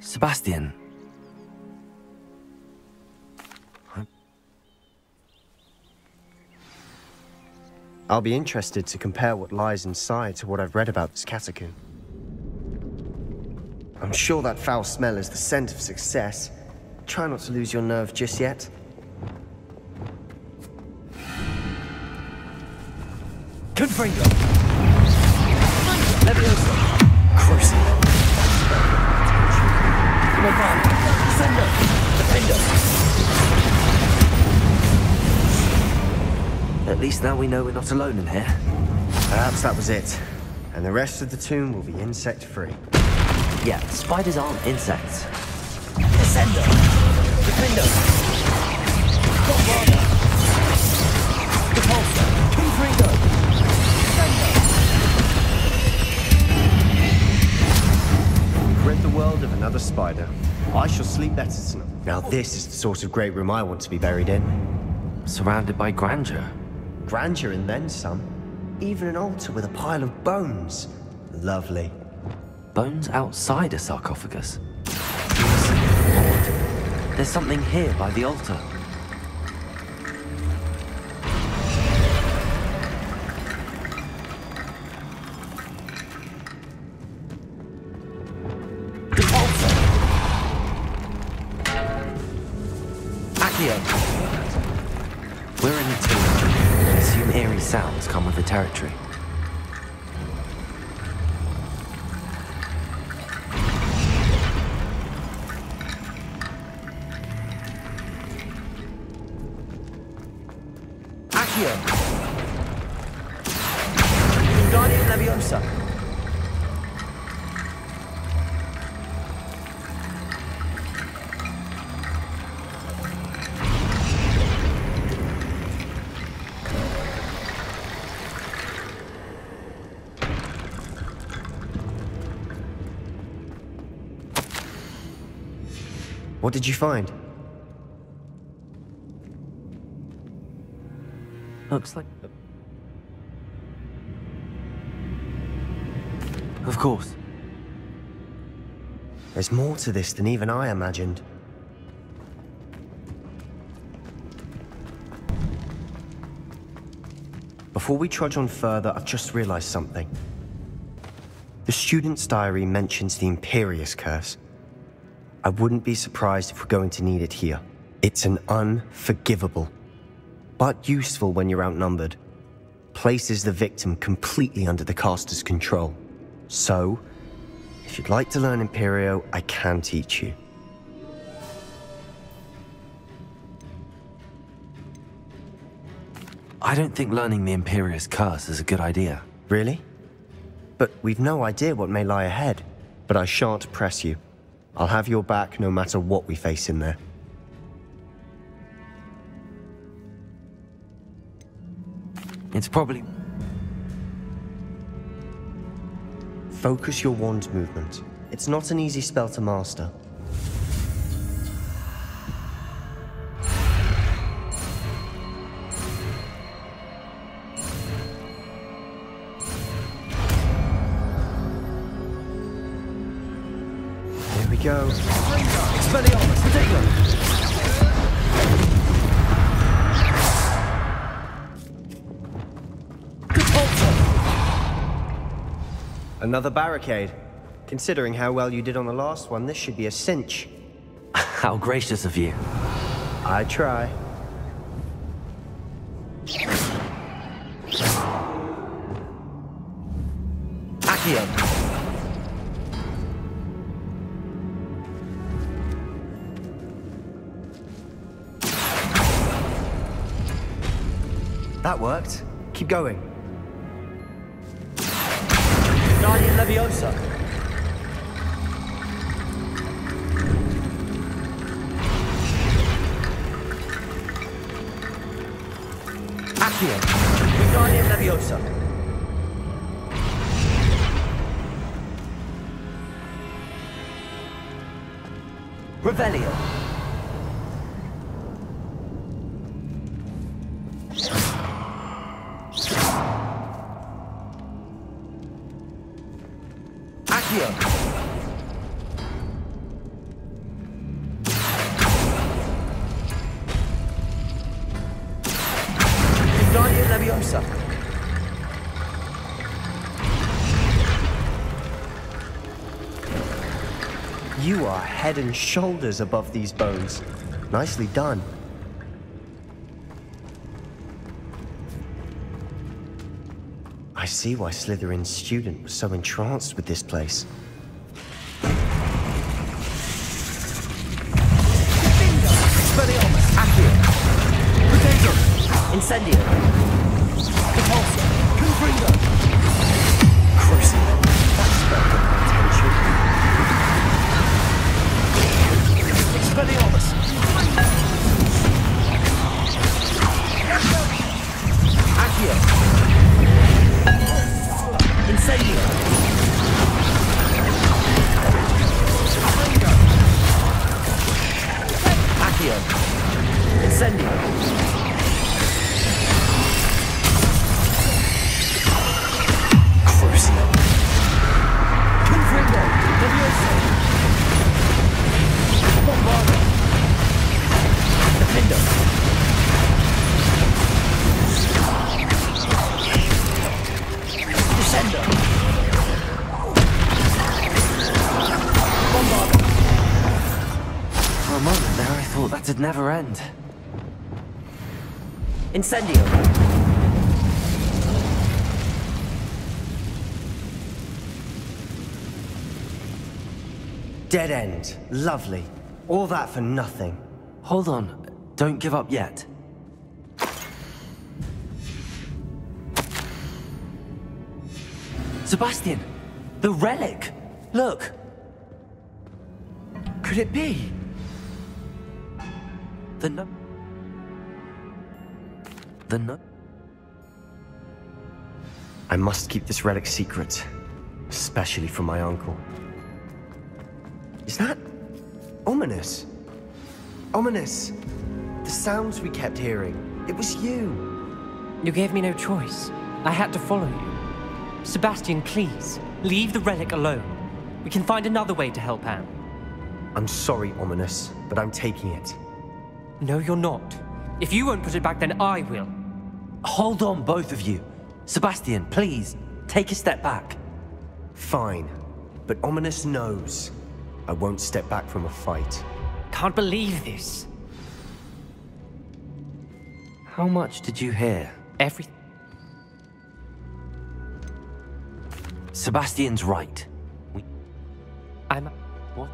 Sebastian. I'll be interested to compare what lies inside to what I've read about this catacomb. I'm sure that foul smell is the scent of success. Try not to lose your nerve just yet. Confringo! At least now we know we're not alone in here. Perhaps that was it. And the rest of the tomb will be insect-free. Yeah, spiders aren't insects. Descendo! Defender! The world of another spider. I shall sleep better tonight. Now this is the sort of great room I want to be buried in. Surrounded by grandeur. Grandeur and then some. Even an altar with a pile of bones. Lovely. Bones outside a sarcophagus. There's something here by the altar. Territory. Accio! Wingardium Leviosa! What did you find? Looks like... Of course. There's more to this than even I imagined. Before we trudge on further, I've just realized something. The student's diary mentions the Imperius Curse. I wouldn't be surprised if we're going to need it here. It's an unforgivable, but useful when you're outnumbered. Places the victim completely under the caster's control. So, if you'd like to learn Imperio, I can teach you. I don't think learning the Imperius Curse is a good idea. Really? But we've no idea what may lie ahead. But I shan't press you. I'll have your back no matter what we face in there. It's probably... Focus your wand movement. It's not an easy spell to master. Another barricade. Considering how well you did on the last one, this should be a cinch. How gracious of you. I try. Accio! That worked. Keep going. Leviosa! Accio! Wingardium Leviosa! Revelio! Accio! Leviosa! You are head and shoulders above these bones. Nicely done. I see why Slytherin's student was so entranced with this place. Accio! Incendio! There, I thought that'd never end. Incendio! Dead end. Lovely. All that for nothing. Hold on. Don't give up yet. Sebastian! The relic! Look! Could it be? The no... The no... I must keep this relic secret. Especially from my uncle. Is that... Ominis? Ominis! The sounds we kept hearing. It was you. You gave me no choice. I had to follow you. Sebastian, please, leave the relic alone. We can find another way to help Anne. I'm sorry, Ominis, but I'm taking it. No, you're not. If you won't put it back, then I will. Hold on, both of you. Sebastian, please, take a step back. Fine. But Ominis knows. I won't step back from a fight. Can't believe this. How much did you hear? Everything. Sebastian's right. We... I'm. What?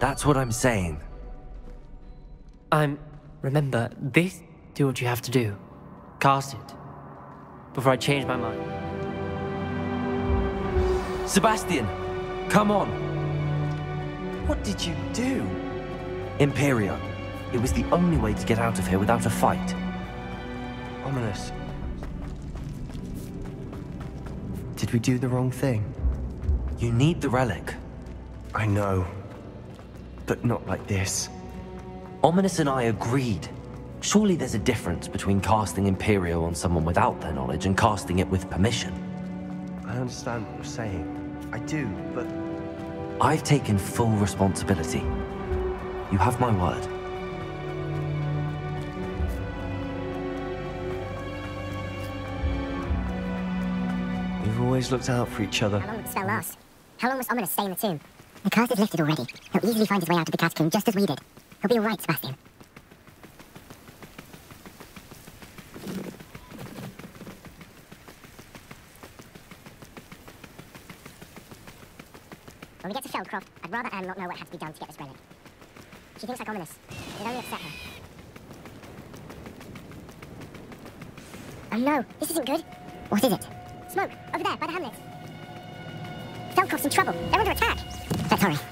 That's what I'm saying. I'm. Remember, this. Do what you have to do. Cast it. Before I change my mind. Sebastian, come on. What did you do? Imperio. It was the only way to get out of here without a fight. Ominis. Did we do the wrong thing? You need the relic. I know. But not like this. Ominis and I agreed. Surely there's a difference between casting Imperio on someone without their knowledge and casting it with permission. I understand what you're saying. I do, but I've taken full responsibility. You have my word. we've always looked out for each other. How long would the spell last? How long must Ominis stay in the tomb? The curse is lifted already. He'll easily find his way out of the catacomb just as we did. He'll be alright, Sebastian. When we get to Feldcroft, I'd rather Anne not know what had to be done to get this relic. She thinks I'm Ominis. It'd only upset her. Oh no, this isn't good. What is it? Smoke, over there, by the hamlet. Feldcroft's in trouble. They're under attack. Let's hurry.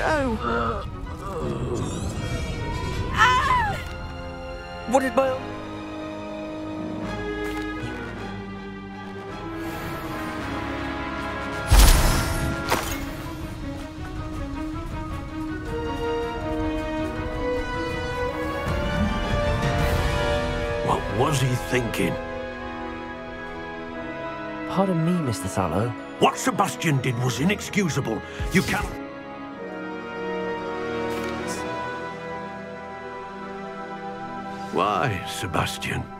No! What did my... What was he thinking? Pardon me, Mr. Sallow. What Sebastian did was inexcusable. You can't... Why, Sebastian?